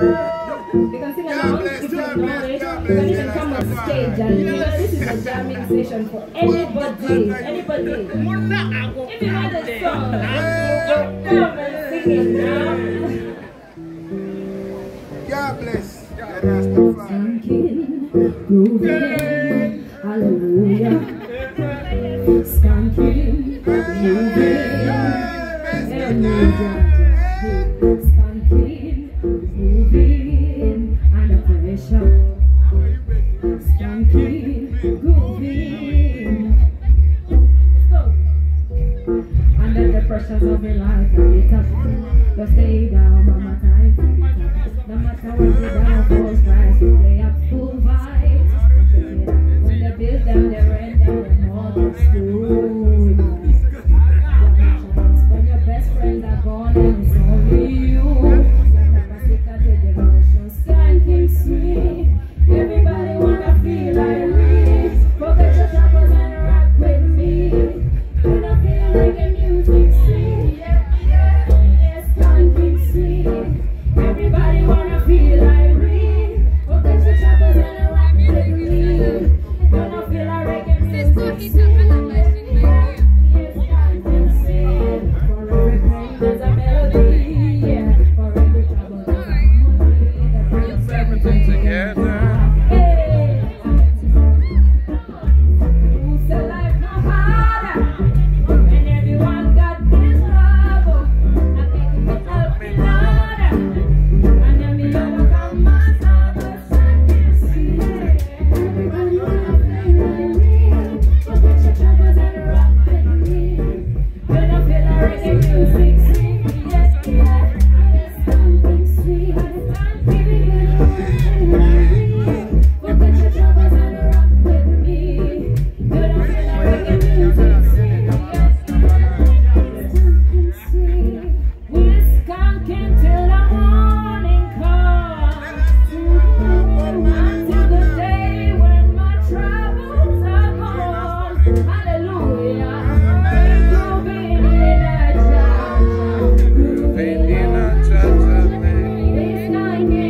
You can sing along if you know it. You can even come on stage and you know this is a jamming session for anybody. Anybody. If you song, come and sing it now. God bless. Skanking, grooving, hallelujah. Skanking, moving, hallelujah. Special, groovy. Under the pressures of life, to stay down. No matter what the. When the bills down, the rent down. When your best are gone it's only you. Yeah. my.